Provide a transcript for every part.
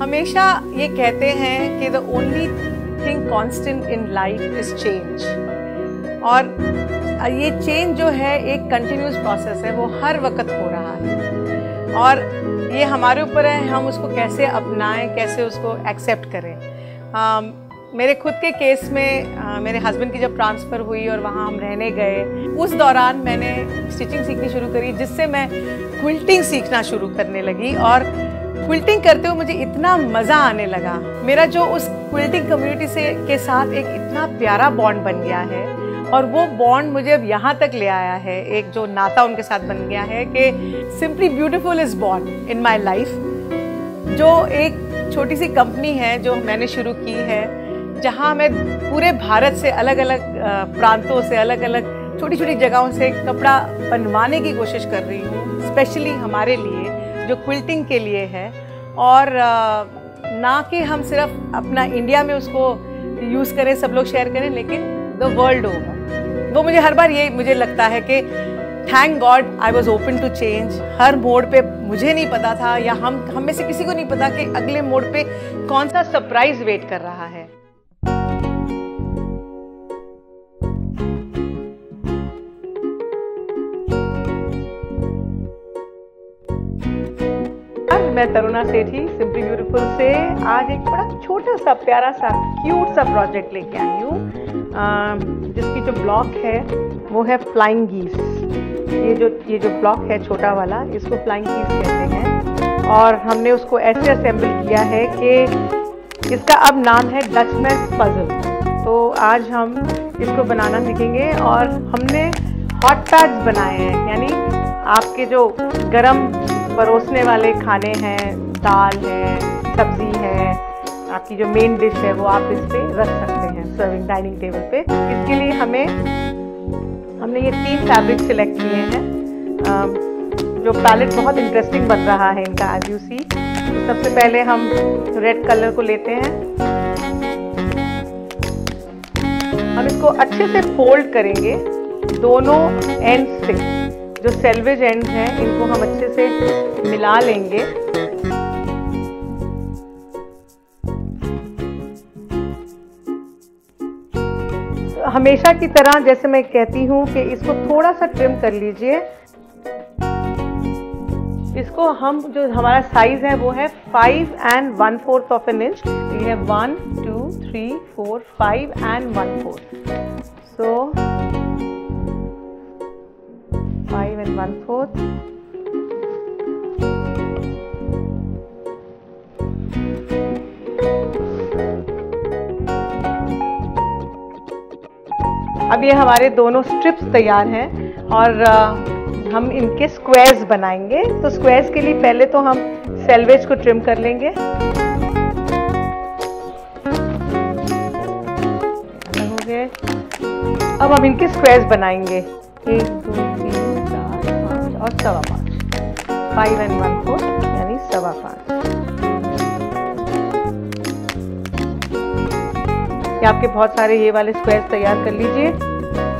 हमेशा ये कहते हैं कि the only thing constant in life is change और ये चेंज जो है एक कंटिन्यूस प्रोसेस है वो हर वक्त हो रहा है। और ये हमारे ऊपर है हम उसको कैसे अपनाएँ कैसे उसको एक्सेप्ट करें। आ, मेरे खुद के केस में आ, मेरे हस्बैंड की जब ट्रांसफ़र हुई और वहाँ हम रहने गए उस दौरान मैंने स्टिचिंग सीखनी शुरू करी जिससे मैं क्विल्टिंग सीखना शुरू करने लगी। और क्विल्टिंग करते हुए मुझे इतना मज़ा आने लगा। मेरा जो उस क्विल्टिंग कम्युनिटी से, के साथ एक इतना प्यारा बॉन्ड बन गया है, और वो बॉन्ड मुझे अब यहाँ तक ले आया है। एक जो नाता उनके साथ बन गया है कि simply beautiful is born in my life जो एक छोटी सी कंपनी है, जो मैंने शुरू की है, जहाँ मैं पूरे भारत से अलग अलग प्रांतों से अलग अलग छोटी छोटी जगहों से कपड़ा बनवाने की कोशिश कर रही हूँ स्पेशली हमारे लिए। जो क्विल्टिंग के लिए है। और ना कि हम सिर्फ़ अपना इंडिया में उसको यूज़ करें, सब लोग शेयर करें, लेकिन द वर्ल्ड ओवर वो मुझे हर बार ये मुझे लगता है कि thank God I was open to change हर मोड़ पे मुझे नहीं पता था या हम हम में से किसी को नहीं पता कि अगले मोड़ पे कौन सा सरप्राइज़ वेट कर रहा है। मैं सेठी सिंपली ब्यूटीफुल से आज एक बड़ा छोटा सा, प्यारा सा क्यूट सा प्रोजेक्ट लेके आई हूँ। जिसकी जो ब्लॉक है, वो है फ्लाइंग गीस ये जो ये जो ब्लॉक है छोटा वाला, इसको फ्लाइंग गीस कहते हैं। और हमने उसको ऐसे असेंबल किया है कि इसका अब नाम है डचमैन पजल तो आज हम इसको बनाना सीखेंगे और हमने हॉट पैड्स बनाए हैं। यानी आपके जो गरम परोसने वाले खाने हैं दाल है, सब्ज़ी है, आपकी जो मेन डिश है वो आप इस पर रख सकते हैं सर्विंग डाइनिंग टेबल पे। इसके लिए हमें, हमने ये तीन फैब्रिक सिलेक्ट किए हैं। जो पैलेट बहुत इंटरेस्टिंग बन रहा है इनका एज यू सी सबसे पहले हम रेड कलर को लेते हैं। हम इसको अच्छे से फोल्ड करेंगे दोनों एंड से। जो सेल्वेज एंड हैं, इनको हम अच्छे से मिला लेंगे। हमेशा की तरह जैसे मैं कहती हूँ कि इसको थोड़ा सा ट्रिम कर लीजिए। इसको हम जो हमारा साइज़ है वो है five and one fourth of an inch ये है one two three four five and one fourth so five and one fourth अब ये हमारे दोनों स्ट्रिप्स तैयार हैं और हम इनके स्क्वायर्स बनाएँगे। तो स्क्वायर्स के लिए पहले तो हम सेलवेज को ट्रिम कर लेंगे। हो गए। अब हम इनके स्क्वायर्स बनाएँगे। एक, दो, तीन, चार, पाँच और सवा पाँच। फाइव एंड वन फोर यानी सवा पाँच। आपके बहुत सारे ये वाले स्क्वायर तैयार कर लीजिए।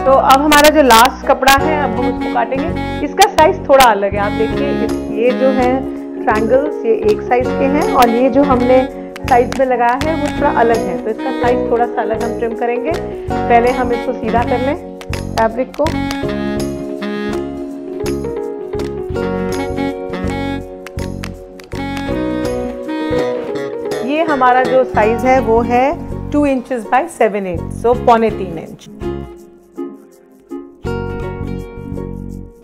तो अब हमारा जो लास्ट कपड़ा है, अब हम उसको काटेंगे। इसका साइज़ थोड़ा अलग है, आप देखिए ये जो है ट्रायंगल्स ये एक साइज़ के हैं और ये जो हमने साइज़ में लगाया है, वो थोड़ा अलग है। तो इसका साइज़ थोड़ा सा अलग हम ट्रिम करेंगे। पहले हम इसको सीधा कर लें फैब्रिक को। ये हमारा जो साइज़ है, वो है two inches by seven inch so पौने तीन इंच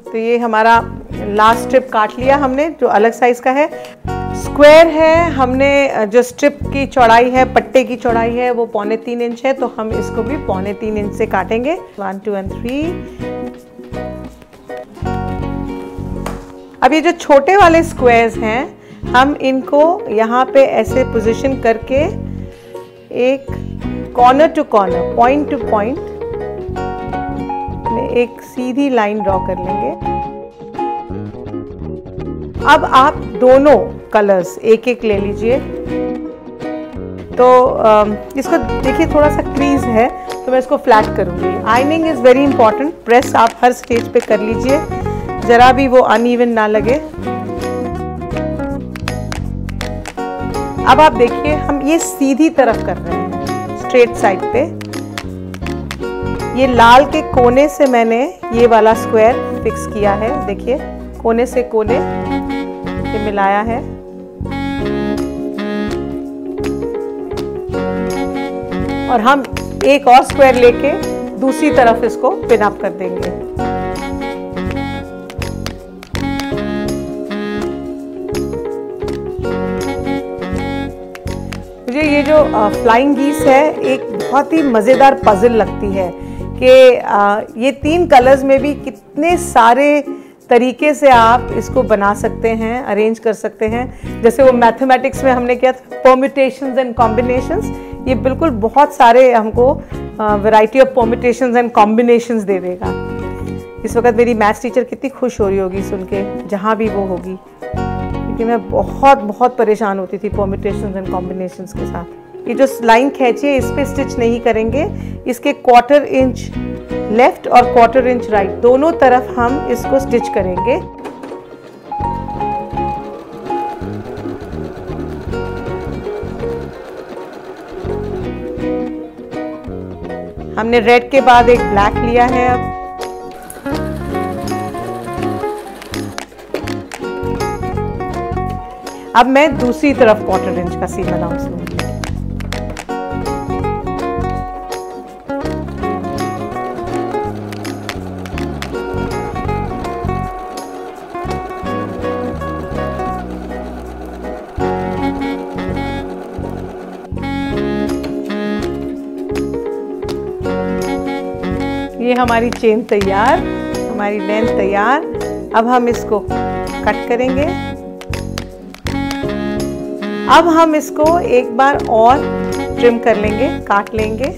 तो ये हमारा लास्ट स्ट्रिप काट लिया हमने, जो अलग साइज़ का है। स्क्वायर है, हमने जो स्ट्रिप की चौड़ाई है, पट्टे की चौड़ाई है, वो पौने तीन इंच है तो हम इसको भी पौने तीन इंच से काटेंगे। वन टू एंड थ्री अब ये जो छोटे वाले स्क्वायर्स हैं, हम इनको यहाँ पे ऐसे पोजीशन करके एक corner to corner point to point एक सीधी लाइन ड्रॉ कर लेंगे। अब आप दोनों कलर्स एक एक ले लीजिए। तो इसको देखिए, थोड़ा सा क्रीज है तो मैं इसको फ्लैट करूँगी। Ironing is very important press आप हर स्टेज पे कर लीजिए। ज़रा भी वो अनइवन ना लगे। अब आप देखिए, हम ये सीधी तरफ़ कर रहे हैं स्ट्रेट साइड पे। ये लाल के कोने से मैंने ये वाला स्क्वायर फिक्स किया है, देखिए, कोने से कोने ये मिलाया है। और हम एक और स्क्वायर लेके दूसरी तरफ़ इसको पिन अप कर देंगे। जो फ्लाइंग गीस है, एक बहुत ही मज़ेदार पजल लगती है कि ये तीन कलर्स में भी कितने सारे तरीके से आप इसको बना सकते हैं अरेंज कर सकते हैं। जैसे वो मैथमेटिक्स में हमने किया था परमिटेशंस एंड कॉम्बिनेशंस ये बिल्कुल बहुत सारे हमको variety of permutations and combinations दे देगा। इस वक्त मेरी मैथ्स टीचर कितनी खुश हो रही होगी सुन के, जहाँ भी वो होगी। क्योंकि मैं बहुत बहुत परेशान होती थी परमिटेशंस एंड कॉम्बिनेशंस के साथ। ये जो लाइन खींची है, इस पर स्टिच नहीं करेंगे। इसके क्वार्टर इंच लेफ़्ट और क्वार्टर इंच राइट दोनों तरफ़ हम इसको स्टिच करेंगे। हमने रेड के बाद एक ब्लैक लिया है अब। अब मैं दूसरी तरफ़ क्वार्टर इंच का सीम लूँगी हमारी चेन तैयार, हमारी लेंथ तैयार। अब हम इसको कट करेंगे। अब हम इसको एक बार और ट्रिम कर लेंगे, काट लेंगे।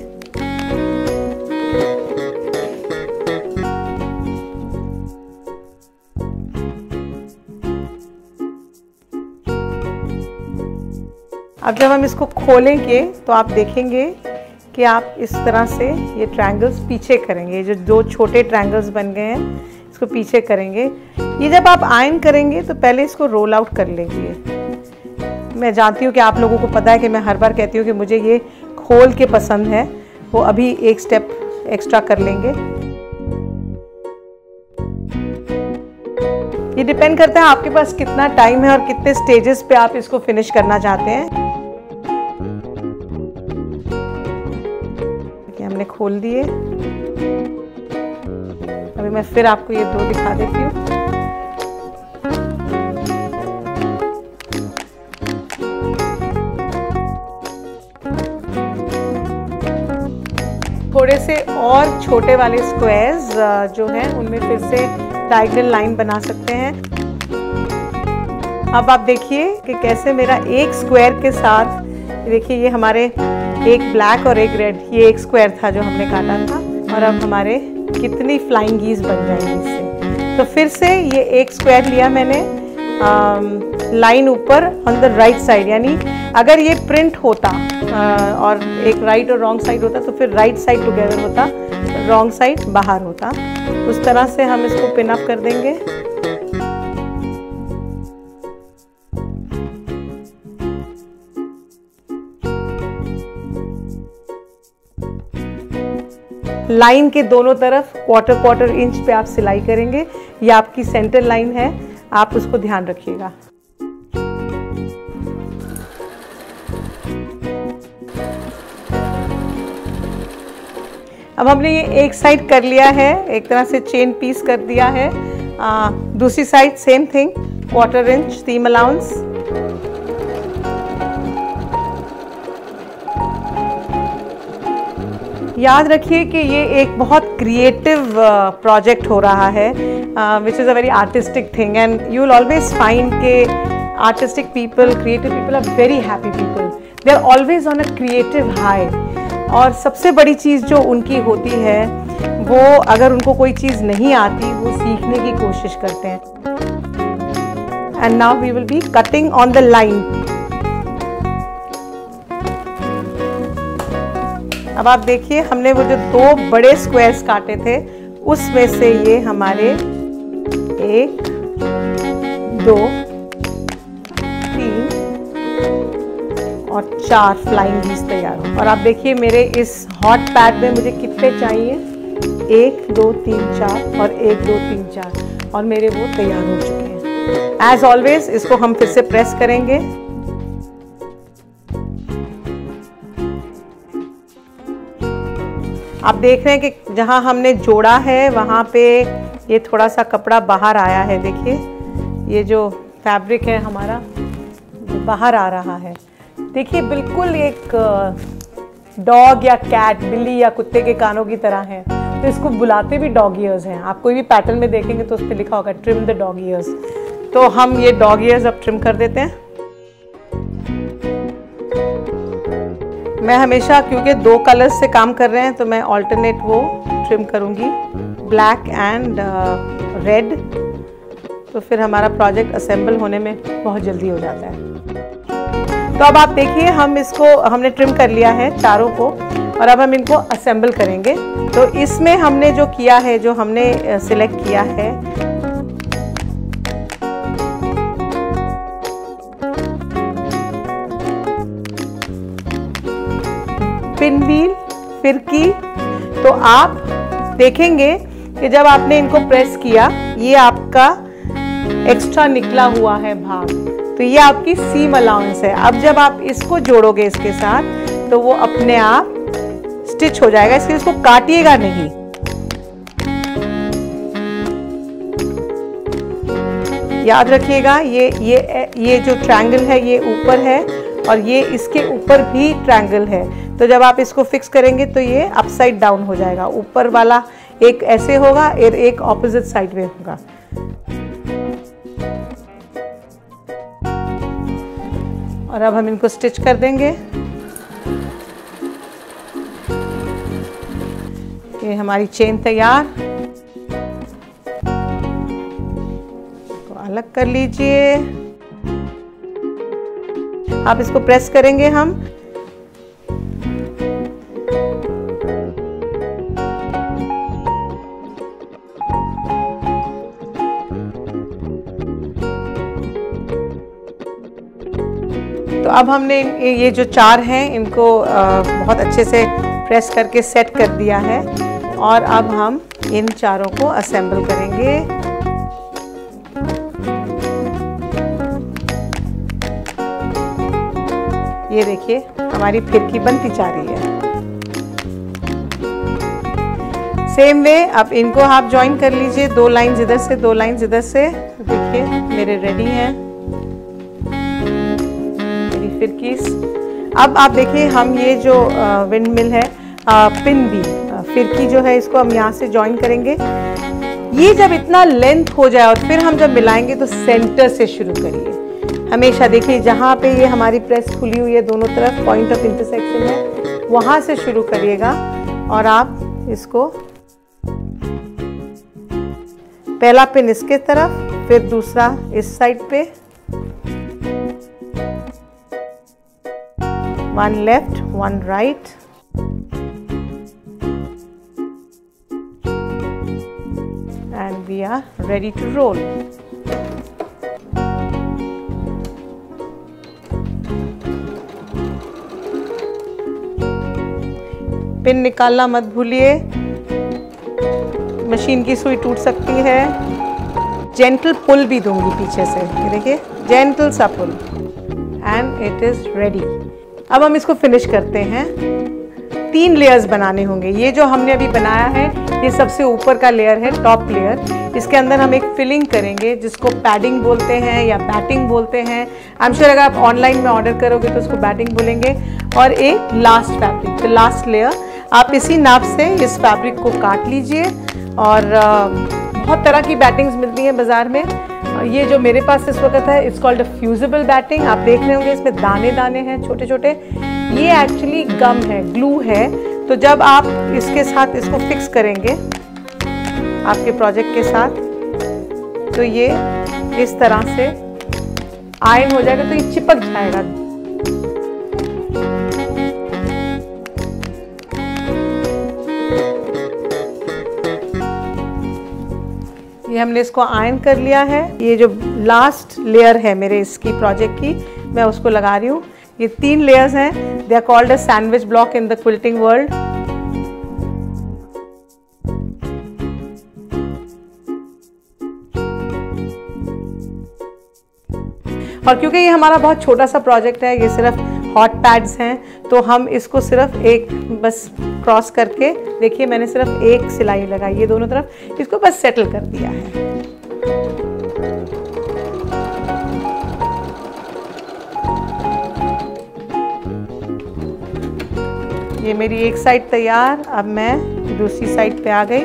अब जब हम इसको खोलेंगे तो आप देखेंगे कि आप इस तरह से ये ट्रायंगल्स पीछे करेंगे। जो दो छोटे ट्रायंगल्स बन गए हैं, इसको पीछे करेंगे। ये जब आप आयन करेंगे तो पहले इसको रोल आउट कर लेंगे। मैं जानती हूँ कि आप लोगों को पता है कि मैं हर बार कहती हूँ कि मुझे ये खोल के पसंद है। वो अभी एक स्टेप एक्स्ट्रा कर लेंगे। ये डिपेंड करता है आपके पास कितना टाइम है और कितने स्टेजेस पे आप इसको फिनिश करना चाहते हैं। खोल दिए। अभी मैं फिर आपको ये दो दिखा देती हूँ। थोड़े से और छोटे वाले स्क्वायर्स जो हैं, उनमें फिर से डायगनल लाइन बना सकते हैं। अब आप देखिए कि कैसे मेरा एक स्क्वायर के साथ, देखिए ये हमारे एक ब्लैक और एक रेड ये एक स्क्वायर था जो हमने काटा था और अब हमारे कितनी फ्लाइंग गीज बन जाएँगी इससे। तो फिर से ये एक स्क्वायर लिया मैंने लाइन ऊपर ऑन द राइट साइड यानी अगर ये प्रिंट होता आ, और एक राइट और रॉन्ग साइड होता तो फिर राइट साइड टुगेदर होता रॉन्ग साइड बाहर होता। उस तरह से हम इसको पिन अप कर देंगे। लाइन के दोनों तरफ़ क्वार्टर क्वार्टर इंच पे आप सिलाई करेंगे। ये आपकी सेंटर लाइन है। आप उसको ध्यान रखिएगा। अब हमने ये एक साइड कर लिया है। एक तरह से चेन पीस कर दिया है। आ, दूसरी side same thing quarter inch seam allowance याद रखिए कि ये एक बहुत क्रिएटिव प्रोजेक्ट uh, हो रहा है which is a very artistic thing and you will always find के artistic people creative people are very happy people they are always on a creative high और सबसे बड़ी चीज़ जो उनकी होती है वो अगर उनको कोई चीज़ नहीं आती वो सीखने की कोशिश करते हैं। And now we will be cutting on the line अब आप देखिए, हमने वो जो दो बड़े स्क्वायर्स काटे थे उसमें से ये हमारे एक, दो, तीन और चार फ्लाइंग बीज तैयार हो। और आप देखिए, मेरे इस हॉट पैड में मुझे कितने चाहिए? एक, दो, तीन, चार और एक, दो, तीन, चार। और मेरे वो तैयार हो चुके हैं। एज ऑलवेज इसको हम फिर से प्रेस करेंगे। आप देख रहे हैं कि जहाँ हमने जोड़ा है, वहाँ पे ये थोड़ा सा कपड़ा बाहर आया है। देखिए, ये जो फैब्रिक है हमारा बाहर आ रहा है। देखिए, बिल्कुल एक डॉग या कैट, बिल्ली या कुत्ते के कानों की तरह है। तो इसको बुलाते भी डॉग ईयर्स हैं। आप कोई भी पैटर्न में देखेंगे तो उस पर लिखा होगा, ट्रिम द डॉग ईयर्स। तो हम ये डॉग ईयर्स अब ट्रिम कर देते हैं। मैं हमेशा, क्योंकि दो कलर्स से काम कर रहे हैं तो मैं ऑल्टरनेट वो ट्रिम करूँगी। ब्लैक एंड रेड तो फिर हमारा प्रोजेक्ट असेंबल होने में बहुत जल्दी हो जाता है। तो अब आप देखिए, हम इसको, हमने ट्रिम कर लिया है चारों को, और अब हम इनको असेंबल करेंगे। तो इसमें हमने जो किया है, जो हमने सिलेक्ट किया है पिन व्हील फिरकी। तो आप देखेंगे कि जब आपने इनको प्रेस किया, ये आपका एक्स्ट्रा निकला हुआ है भाग। तो ये आपकी सीम अलाउंस है। अब जब आप इसको जोड़ोगे इसके साथ तो वो अपने आप स्टिच हो जाएगा। इसलिए इसको काटिएगा नहीं। याद रखिएगा, ये ये ये जो ट्रायंगल है, ये ऊपर है और ये इसके ऊपर भी ट्रायंगल है। तो जब आप इसको फिक्स करेंगे तो ये अपसाइड डाउन हो जाएगा। ऊपर वाला एक ऐसे होगा और एक ऑपोजिट साइड में होगा। और अब हम इनको स्टिच कर देंगे। ये हमारी चेन तैयार। तो अलग कर लीजिए। आप इसको प्रेस करेंगे हम। अब हमने ये जो चार हैं, इनको बहुत अच्छे से प्रेस करके सेट कर दिया है और अब हम इन चारों को असेंबल करेंगे। ये देखिए, हमारी फिरकी बनती जा रही है। सेम वे, अब इनको आप ज्वाइन कर लीजिए, दो लाइन इधर से, दो लाइन इधर से। देखिए, मेरे रेडी हैं। फिरकीस। अब आप देखिए, हम ये जो विंड मिल है पिन भी फिरकी जो है, इसको हम यहाँ से ज्वाइन करेंगे। ये जब इतना लेंथ हो जाए और फिर हम जब मिलाएँगे तो सेंटर से शुरू करिए। हमेशा देखिए, जहाँ पे ये हमारी प्रेस खुली हुई है, दोनों तरफ़ पॉइंट ऑफ़ इंटरसेक्शन है, वहाँ से शुरू करिएगा और आप इसको पहला पिन इसके तरफ़, फिर दूसरा इस साइड पे one left, one right. And we are ready to roll. Pin निकालना मत भूलिए। मशीन की सुई टूट सकती है। जेंटल पुल भी दूँगी पीछे से। देखिए जेंटल सा pull and it is ready अब हम इसको फिनिश करते हैं। तीन लेयर्स बनाने होंगे। ये जो हमने अभी बनाया है, ये सबसे ऊपर का लेयर है टॉप लेयर इसके अंदर हम एक फिलिंग करेंगे, जिसको पैडिंग बोलते हैं या बैटिंग बोलते हैं। आई एम श्योर अगर आप ऑनलाइन में ऑर्डर करोगे तो उसको बैटिंग बोलेंगे। और एक last fabric the last layer आप इसी नाप से इस फैब्रिक को काट लीजिए। और बहुत तरह की बैटिंग्स मिलती हैं बाज़ार में। ये जो मेरे पास इस वक्त है it's called a fusible batting आप देख रहे होंगे, इसमें दाने दाने हैं, छोटे छोटे। ये एक्चुअली गम है ग्लू है। तो जब आप इसके साथ इसको फिक्स करेंगे, आपके प्रोजेक्ट के साथ तो ये इस तरह से आयन हो जाएगा तो ये चिपक जाएगा। ये हमने इसको आयन कर लिया है। ये जो लास्ट लेयर है मेरे इसकी प्रोजेक्ट की, मैं उसको लगा रही हूँ। ये तीन लेयर्स हैं। They are called a sandwich block in the quilting world और क्योंकि ये हमारा बहुत छोटा सा प्रोजेक्ट है, ये सिर्फ़ हॉट पैड्स हैं तो हम इसको सिर्फ़ एक, बस क्रॉस करके, देखिए मैंने सिर्फ़ एक सिलाई लगाई है दोनों तरफ़, इसको बस सेटल कर दिया है। ये मेरी एक साइड तैयार, अब मैं दूसरी साइड पे आ गई।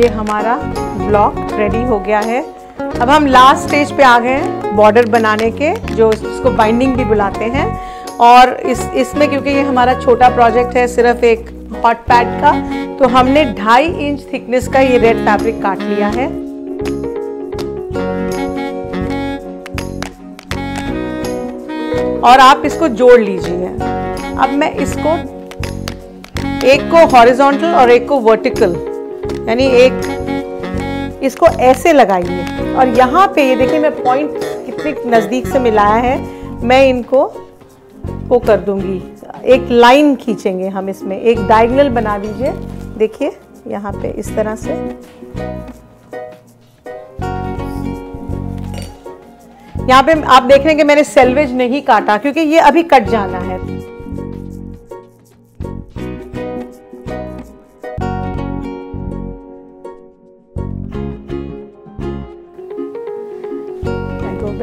ये हमारा ब्लॉक रेडी हो गया है। अब हम लास्ट स्टेज पे आ गए हैं बॉर्डर बनाने के, जो इसको बाइंडिंग भी बुलाते हैं। और इस, इसमें क्योंकि ये हमारा छोटा प्रोजेक्ट है, सिर्फ़ एक हॉट पैड का तो हमने ढाई इंच थिकनेस का ये रेड फैब्रिक काट लिया है। और आप इसको जोड़ लीजिए। अब मैं इसको, एक को हॉरिजॉन्टल और एक को वर्टिकल यानी एक इसको ऐसे लगाइए। और यहाँ पे ये देखिए, मैं पॉइंट कितने नज़दीक से मिलाया है, मैं इनको वो कर दूँगी। एक लाइन खींचेंगे हम इसमें। एक डायगनल बना दीजिए। देखिए, यहाँ पे इस तरह से। यहाँ पे आप देख रहे हैं कि मैंने सेल्वेज नहीं काटा, क्योंकि ये अभी कट जाना है।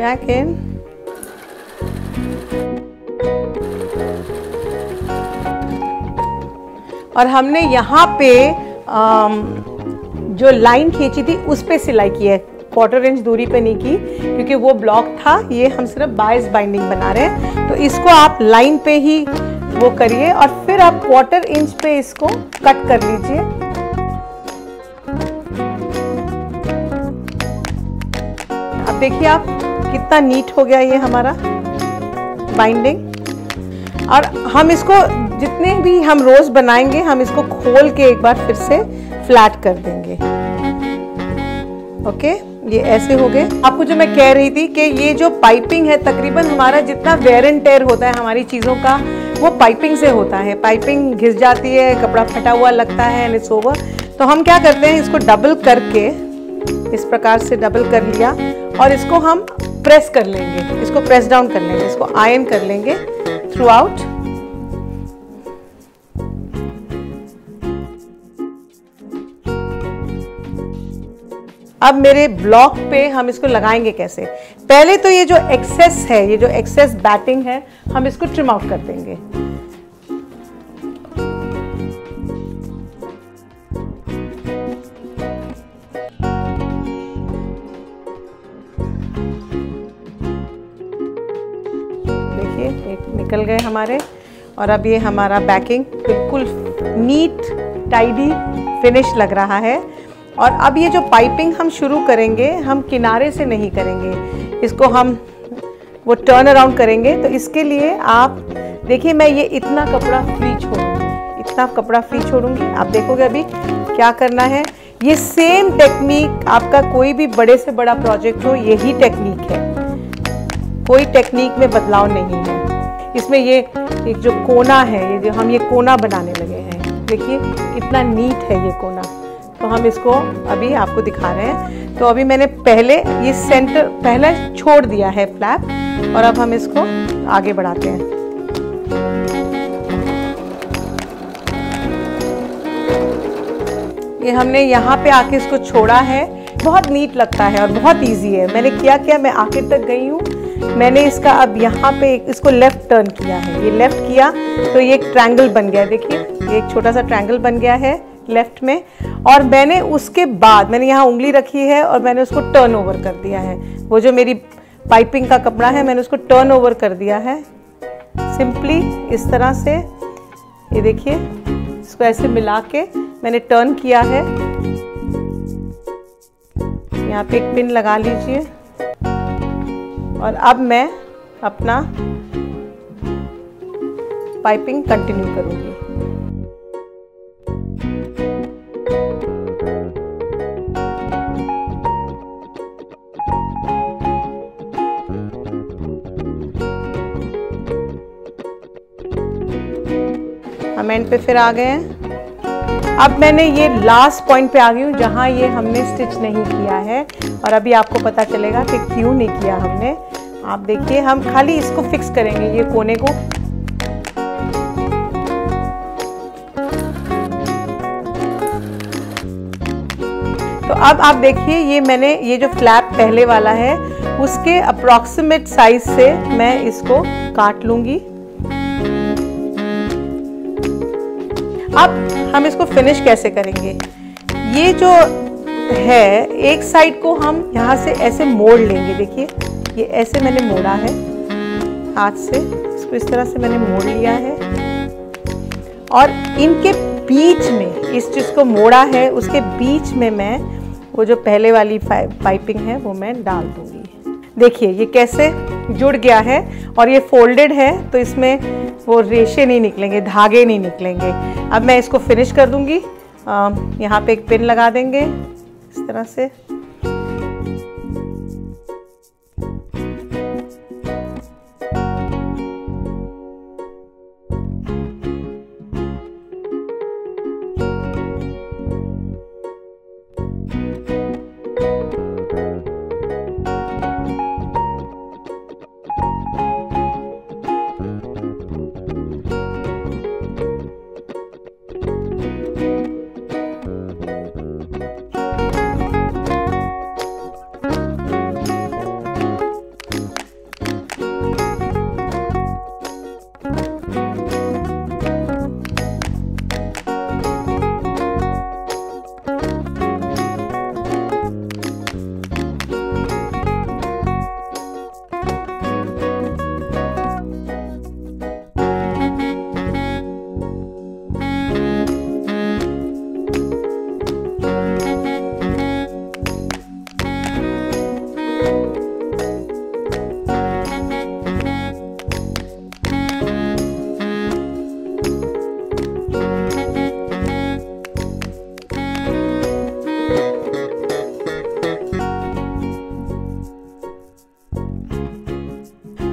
Back in. और हमने यहाँ पे जो लाइन खींची थी, उस पर सिलाई की है। क्वार्टर इंच दूरी पे नहीं की, क्योंकि वो ब्लॉक था। ये हम सिर्फ़ बायस बाइंडिंग बना रहे हैं। तो इसको आप लाइन पे ही वो करिए और फिर आप क्वार्टर इंच पे इसको कट कर लीजिए। अब देखिए आप, कितना नीट हो गया ये हमारा बाइंडिंग और हम इसको जितने भी हम रोज बनाएँगे, हम इसको खोल के एक बार फिर से फ्लैट कर देंगे। ओके ये ऐसे हो गए। आपको जो मैं कह रही थी कि ये जो पाइपिंग है, तकरीबन हमारा जितना वेर एंड टेयर होता है हमारी चीज़ों का, वो पाइपिंग से होता है। पाइपिंग घिस जाती है, कपड़ा फटा हुआ लगता है एंड इट्स ओवर तो हम क्या करते हैं, इसको डबल करके, इस प्रकार से डबल कर लिया। और इसको हम प्रेस कर लेंगे। इसको प्रेस डाउन कर लेंगे। इसको आयन कर लेंगे थ्रू आउट अब मेरे ब्लॉक पे हम इसको लगाएँगे कैसे? पहले तो ये जो एक्सेस है, ये जो एक्सेस बैटिंग है, हम इसको ट्रिम आउट कर देंगे। हमारे। और अब ये हमारा बैकिंग बिल्कुल नीट, टाइडी फिनिश लग रहा है। और अब ये जो पाइपिंग हम शुरू करेंगे, हम किनारे से नहीं करेंगे। इसको हम वो टर्न अराउंड करेंगे। तो इसके लिए आप, देखिए मैं ये इतना कपड़ा फ्री छोड़ूँगी। इतना कपड़ा फ्री छोड़ूँगी। आप देखोगे अभी क्या करना है। ये सेम टेक्निक आपका कोई भी बड़े से बड़ा प्रोजेक्ट हो, यही टेक्निक है। कोई टेक्निक में बदलाव नहीं है। इसमें ये एक जो कोना है, ये जो हम ये कोना बनाने लगे हैं, देखिए कितना नीट है ये कोना। तो हम इसको अभी आपको दिखा रहे हैं। तो अभी मैंने पहले ये सेंटर पहले छोड़ दिया है फ्लैप और अब हम इसको आगे बढ़ाते हैं। ये हमने यहाँ पे आके इसको छोड़ा है। बहुत नीट लगता है और बहुत इजी है। मैंने किया क्या? मैं आखिर तक गई हूँ। मैंने इसका अब यहाँ पे इसको लेफ़्ट टर्न किया है। ये लेफ़्ट किया तो ये एक ट्रायंगल बन गया। देखिए, ये एक छोटा सा ट्रायंगल बन गया है लेफ़्ट में। और मैंने उसके बाद, मैंने यहाँ उंगली रखी है और मैंने उसको टर्न ओवर कर दिया है। वो जो मेरी पाइपिंग का कपड़ा है, मैंने उसको टर्न ओवर कर दिया है। सिंपली इस तरह से। ये देखिए, इसको ऐसे मिला के मैंने टर्न किया है। यहाँ पे एक पिन लगा लीजिए। और अब मैं अपना पाइपिंग कंटिन्यू करूँगी। हम एंड पे फिर आ गए हैं। अब मैंने ये लास्ट पॉइंट पे आ गई हूँ, जहाँ ये हमने स्टिच नहीं किया है। और अभी आपको पता चलेगा कि क्यों नहीं किया हमने। आप देखिए, हम खाली इसको फिक्स करेंगे, ये कोने को। तो अब आप देखिए, ये मैंने, ये जो फ्लैप पहले वाला है, उसके अप्रॉक्सीमेट साइज़ से मैं इसको काट लूँगी। अब हम इसको फिनिश कैसे करेंगे? ये जो है, एक साइड को हम यहाँ से ऐसे मोड़ लेंगे। देखिए, ये ऐसे मैंने मोड़ा है, हाथ से। इसको इस तरह से मैंने मोड़ लिया है। और इनके बीच में, इस चीज़ को मोड़ा है, उसके बीच में मैं वो जो पहले वाली पाइपिंग है, वो मैं डाल दूँगी। देखिए, ये कैसे जुड़ गया है और ये फोल्डेड है तो इसमें वो रेशे नहीं निकलेंगे, धागे नहीं निकलेंगे। अब मैं इसको फिनिश कर दूँगी। यहाँ पे एक पिन लगा देंगे, इस तरह से।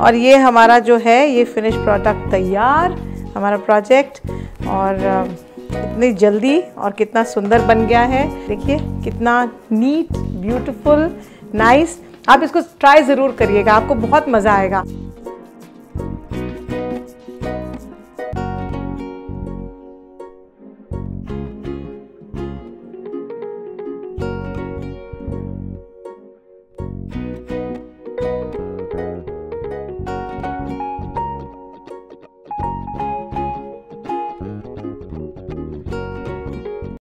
और ये हमारा जो है, ये फिनिश प्रोडक्ट तैयार, हमारा प्रोजेक्ट और इतनी जल्दी और कितना सुंदर बन गया है। देखिए, कितना नीट ब्यूटीफुल नाइस आप इसको ट्राई ज़रूर करिएगा, आपको बहुत मज़ा आएगा।